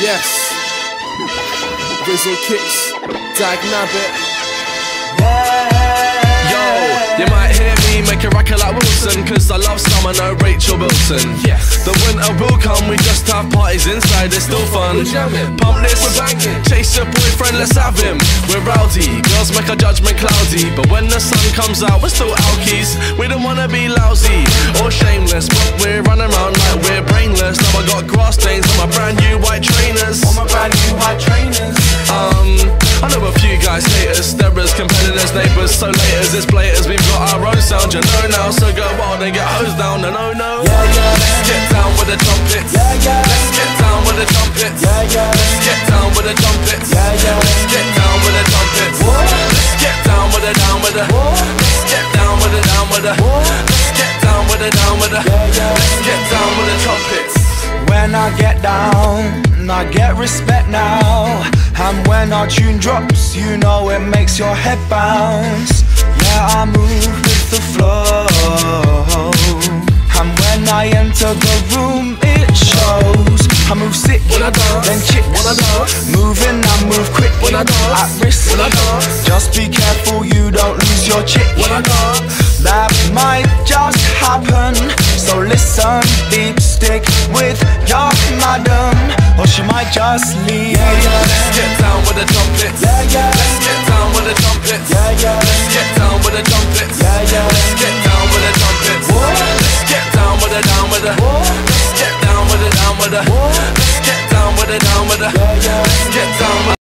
Yes. Rizzle kicks. Dag Nabbit. Yo, you might hear me make a record like Wilson Cause I love summer, no Rachel Wilson Yes. The winter will come, we just have parties inside, it's still fun We're jamming. Pump this, We're banging. chase your boyfriend, let's have him We're rowdy, girls make our judgment cloudy But when the sun comes out, we're still alkies We don't wanna be lousy or shameless But we're running around like we're brainless Now I got grass stains on my brand new competitors, neighbours, so laters, it's blaters. We've got our own sound, you know now. So go wild and get hosed down, no, no, no. Yeah, yeah. Let's get down with the trumpets. Yeah, yeah. Let's get down with the trumpets. Yeah, yeah. Let's get down with the trumpets. Yeah, yeah. Let's get down with the trumpets. Let's get down with the down with the. Let's get down with the down with the. Let's get down with the down with the. Yeah, yeah. Let's get down with the trumpets. When I get down, I get respect now. And when our tune drops, you know it makes your head bounce. Yeah, I move with the flow. And when I enter the room, it shows. I move sick, When I dance, then chicks. when I dance. Moving, I move quick, When I dance, at risk. when I dance. Just be careful you don't lose your chick. When I dance. That might just happen. So listen, deep stick with your madam, she might just leave. Yeah, yeah. Let's get down with the trumpets. Yeah, yeah. Let's get down with the trumpets. Yeah, yeah. Let's get down with the trumpets. Yeah, yeah. Let's get down with the trumpets. Let's get down with the down with the. Let's get down with the down with the. Let's get down with the down with the. Yeah, yeah.